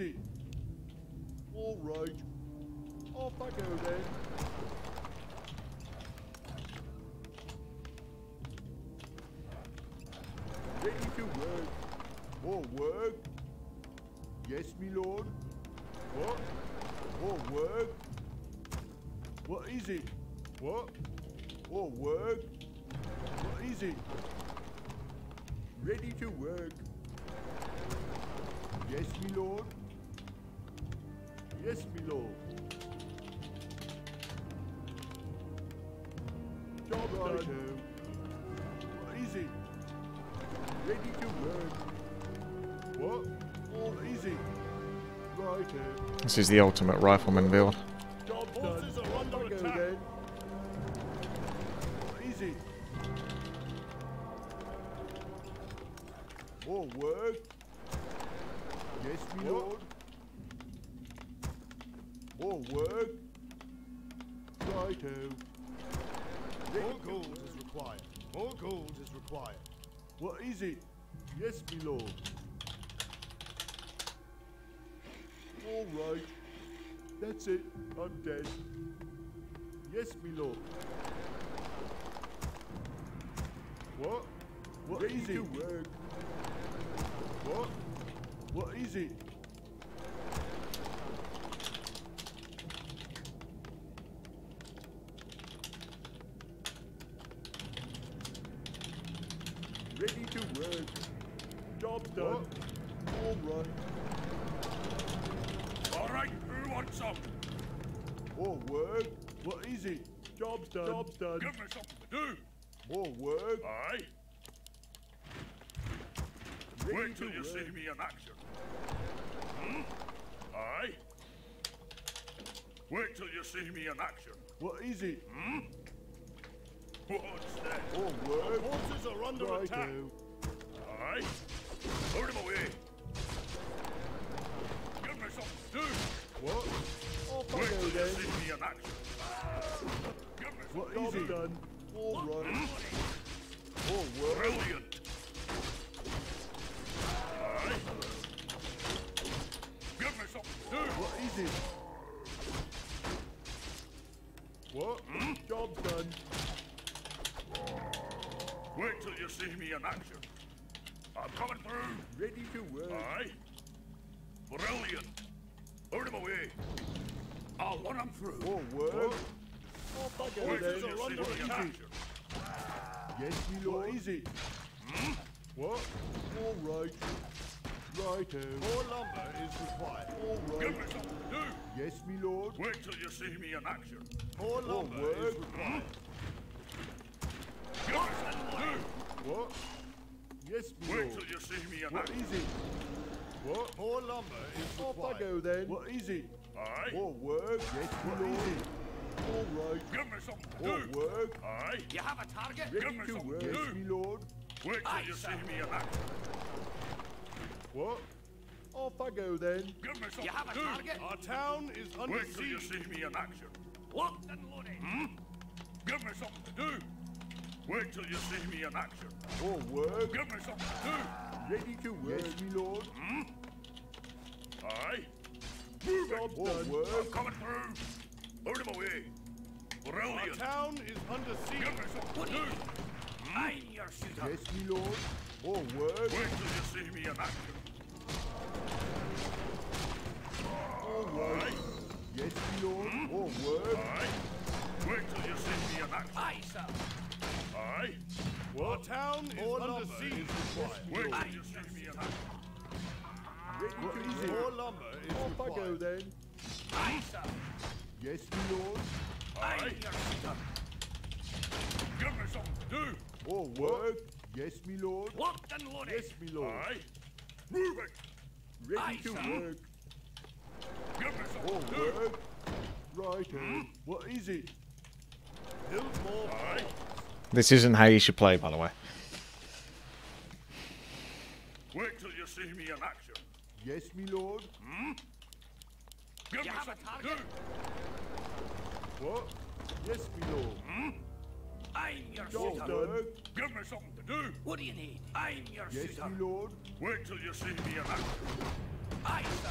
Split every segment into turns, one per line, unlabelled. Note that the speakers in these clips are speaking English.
It? All right. Off I go then. Ready to work. More work? Yes, me lord. What? More work? What is it? What? More work? What is it? Ready to work. Yes, me lord. Yes, me lord. Job done. What is it? Ready to work. What? All is it? Right uh,
This is the ultimate rifleman build.
Job done.
Forces are under
Off I go
attack.
then. What is it? More work? Yes, me lord. More work? Righto.
More gold is required. More gold is required.
What is it? Yes, me lord. All right. That's it. I'm dead. Yes, me lord. What? What
Ready
is it? Work. What? What is it? Ready to work. Job done. All right.
All right, who wants some?
More work. What is it? Job's done. Job's done.
Give me something to do.
More work.
Aye.
Ready
Wait till you
work.
see me in action. Hmm? Aye. Wait till you see me in action.
What is it?
What's that?
More work.
Forces are under attack.
Righto.
Aye. Put him away. Give me something to do.
What? I
Wait till you
then.
see me in action. Give me
What
something
it? Done. All right. More work.
Brilliant.
What is it? What? Job done.
Wait till you see me in action. I'm coming through.
Ready to work.
Aye. Brilliant. Put him away. I'll run him through.
More work. I go
Wait till you see me in action.
Yes, me lord. What is it? Hmm? What? All right. Righto.
More lumber is required.
All
Give me something to do.
Yes, me lord.
Wait till you see me in action.
More lumber
required.
is
Give me something to do.
What? Yes, me
Wait
lord.
till you see me in
What
action.
is it? What?
More lumber is
Off I go then. What is it?
Aye.
More work. Yes, me lord. All right.
Give me something to
More
do.
work.
Aye.
You have a target?
Give me
to
something
work.
to
Yes, me lord.
Wait till
Aye,
you
sir.
see me in action.
What? Off I go then.
Give me something
You have a
to do.
target?
Our town is under Wait till you see me in action.
Locked and loaded.
Give me something to do. Wait till you see me in action.
More work.
Give me something to do.
Ready to work. Yes, me lord. Hmm?
Aye. Move
Job
it.
done.
I'm
Work.
coming through. Put him away. Brilliant. Our town is under siege. Give me something to do.
I'm your shooter.
Yes, me lord. More work.
Wait till you see me in action.
All right.
Aye.
Yes, me lord. More work.
Aye. Wait till you see me in action.
Aye, sir.
Aye. Our town is under siege.
is required.
Wait till you see me in action.
Ready to
is. More lumber is
Off I go then.
Aye, sir.
Yes, me lord.
I'm
Aye.
your.
Give me something to do.
More work. Yes, lord.
Locked and loaded.
Yes, me lord.
Aye. Move it.
Ready
Aye,
to
sir.
work.
Give me
More
something to do.
work. Righto. What is it?
Build more.
This isn't how you should play, by the way.
Wait till you see me in action.
Yes, me lord.
Give
You
me
have a target?
do.
What? Yes, me lord. Hmm?
I'm your
Job
shooter.
done.
Give me something to do.
What do you need? I'm your
Yes,
shooter.
me lord.
Wait till you see me in action.
Aye, sir.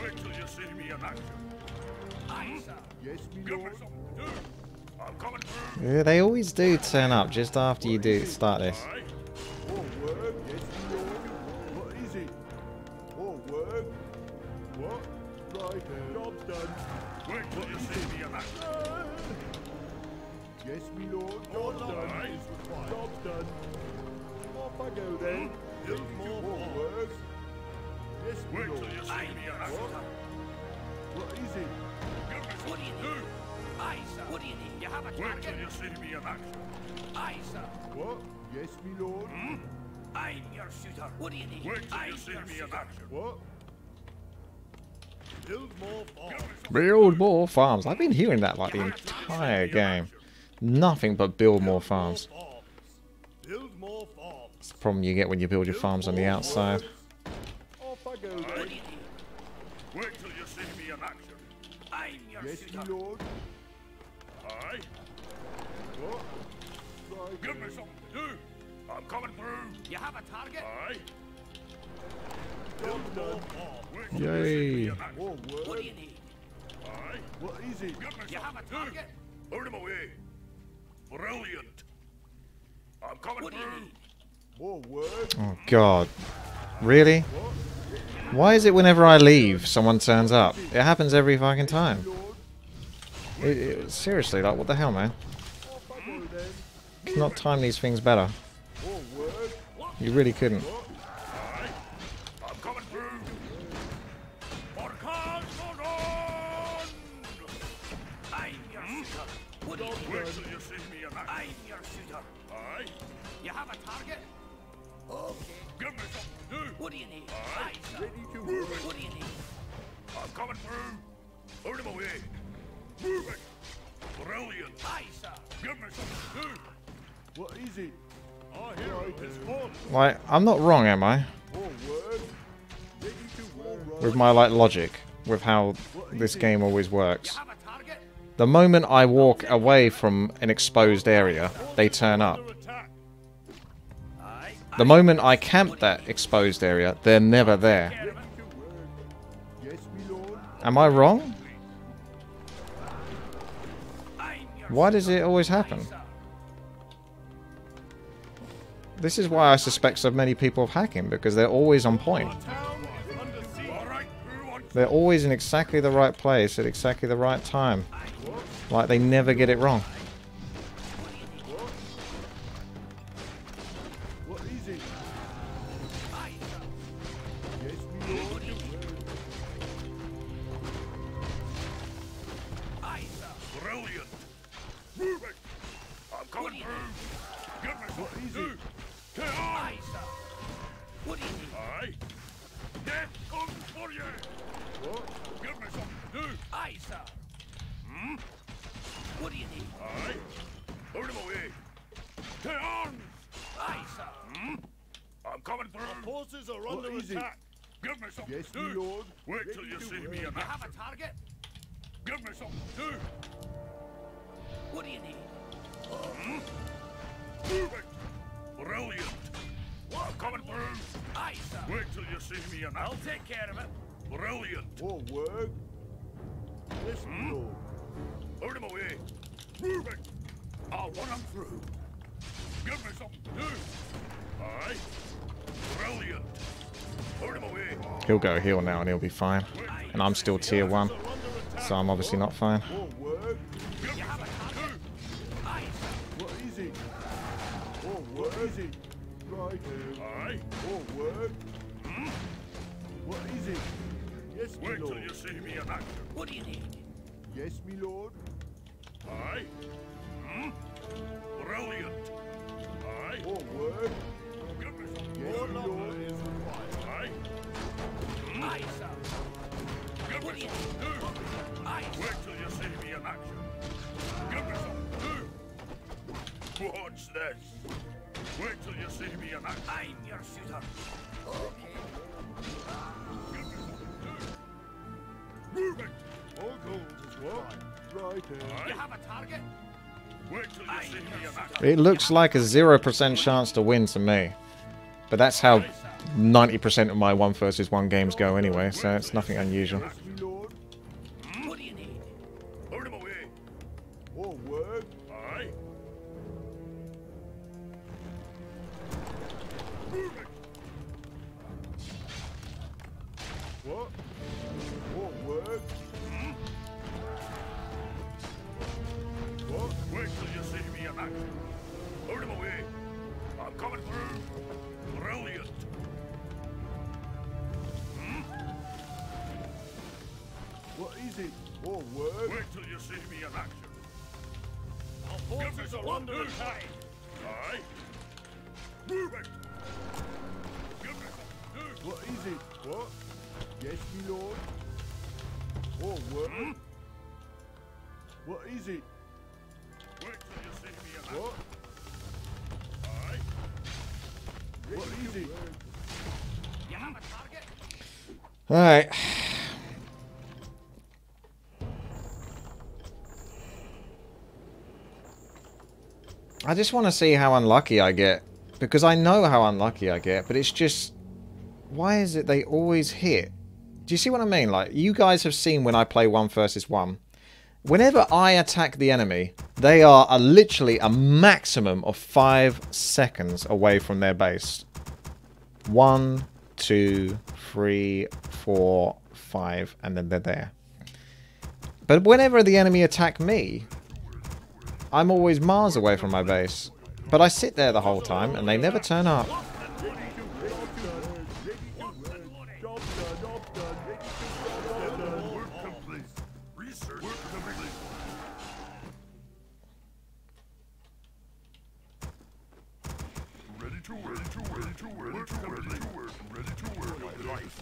Wait till you see me in action. Aye,
sir.
Yes, my
Give me
lord.
some. I'm coming through.
Yeah, they always do turn up just after you do start this.
Aye.
More. Yes, my lord. What is it? More work. What? Right then. Job done.
Wait till you see me in action.
Ah. Yes, my lord. Job done.
Aye.
Job done. Off I go then.
Build more
More
walls.
work. Yes,
Wait till you see me
your
in
What is it?
Give me
What do you need? Aye, sir. What do you need? You have a
Wait till you see me in action.
Aye, sir.
What? Yes, my lord. Hmm?
I'm your shooter. What do you need?
Wait till
I'm
you see
your
me in action.
What?
Build more farms. Give me some.
Build more farms. I've been hearing that like the entire game. Nothing but build more farms.
farms. Build more farms.
It's the problem you get when you build your farms on the outside.
Lord.
Aye.
What?
Give me something to do. I'm coming through.
You have a target?
Aye.
Yay.
What do you need?
Aye.
What is it?
You have a target?
Put him away. Brilliant. I'm coming
What
through.
Oh god. Really? Why is it whenever I leave, someone turns up? It happens every fucking time. It, it, seriously, like, what the hell, man? Cannot time these things better. You really couldn't.
What do you need? What do you need?
I'm coming through. Put him away. Move it. Brilliant.
Aye, sir.
Give me something to do.
What is it?
Our hero is fallen.
Like, I'm not wrong, am I?
More work. Ready to work.
With my, like, logic. With how this game always works.
You have a target?
The moment I walk away from an exposed area, they turn up.
Under attack.
Aye.
The moment I camp that exposed area, they're never there.
Care of it?
Ready to work. Yes, my lord.
Am I wrong? Why does it always happen? This is why I suspect so many people of hacking, because they're always on point. They're always in exactly the right place at exactly the right time. Like they never get it wrong.
Aye.
Death comes for you.
What?
Give me something to do.
Aye, sir.
Hmm?
What do you need?
Aye. Put him away. Get on.
Aye, sir.
Hmm? I'm coming through. Our forces are
What
under attack. Give me something
Yes,
to do.
lord.
Wait till you see me in
have a target?
Give me something to.
What do you need?
Move you see me in
I'll
action.
take care of it.
Brilliant.
More work. Yes, my lord.
Put him away. Move it. I'll run him through. Give me something to do. Aye. Brilliant. Put him away.
He'll go heal now and he'll be fine. And I'm still tier 1,
They're under attack.
so I'm obviously not fine.
More work.
Give me something to do.
Aye, sir.
What is it? More work. What hmm? What is it? Yes, my
Wait till
lord.
you see me in action.
What do you need?
Yes, my lord.
Aye. Hmm? Brilliant. Aye.
More work.
Give me something.
Yes, my lord.
Aye.
Aye, sir.
Give
What
me
do you
do.
Aye,
Wait till you see me in action. Give me something to do. Watch this. Wait till you see me in action.
I'm your shooter.
It
looks like a 0% chance to win to me. But that's how 90% of my 1 versus 1 games go anyway, so it's nothing unusual.
What
is it? All work.
Wait till you see me in action.
Our forces are under attack.
Aye. Move it. Give me something.
What is it? What? Yes, me lord. All work.
Hmm?
What is it?
Wait till you see me in action.
What?
Aye.
What is it?
You have a target?
Alright. I just want to see how unlucky I get. Because I know how unlucky I get, but it's just... Why is it they always hit? Do you see what I mean? Like, you guys have seen when I play 1 versus 1. Whenever I attack the enemy, they are a, literally a maximum of 5 seconds away from their base. One, two, three, four, five, and then they're there. But whenever the enemy attack me, I'm always miles away from my base. But I sit there the whole time, and they never turn up.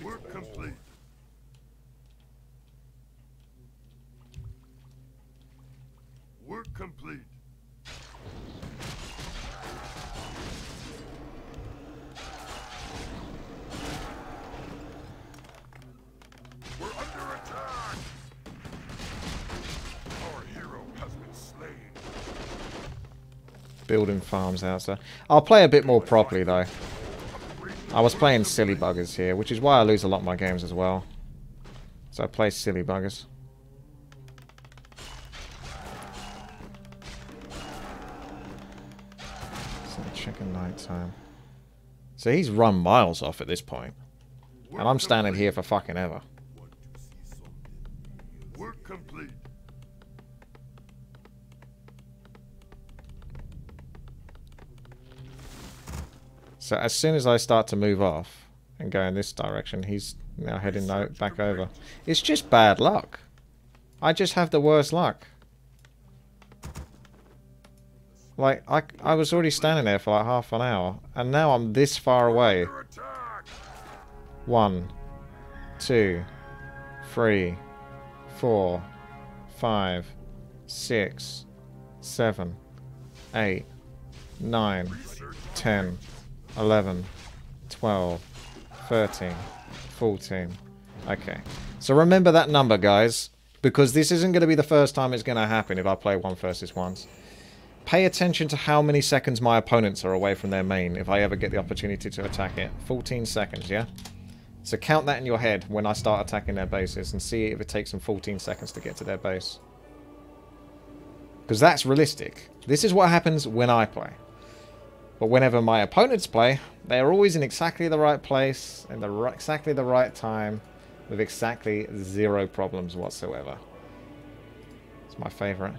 Work complete.
Building farms out, so... I'll play a bit more properly, though. I was playing silly buggers here, which is why I lose a lot of my games as well. So I play silly buggers. So night time. So he's run miles off at this point. And I'm standing here for fucking ever. So as soon as I start to move off and go in this direction, he's now heading back over. It's just bad luck. I just have the worst luck. Like, I, I was already standing there for like half an hour, and now I'm this far away. One, two, three, four, five, six, seven, eight, nine, ten, eleven, twelve, thirteen, fourteen. Okay. So remember that number, guys, because this isn't going to be the first time it's going to happen if I play one versus ones. Pay attention to how many seconds my opponents are away from their main if I ever get the opportunity to attack it. 14 seconds, yeah? So count that in your head when I start attacking their bases and see if it takes them 14 seconds to get to their base. Because that's realistic. This is what happens when I play. But whenever my opponents play, they are always in exactly the right place, in the exactly the right time, with exactly zero problems whatsoever. It's my favourite.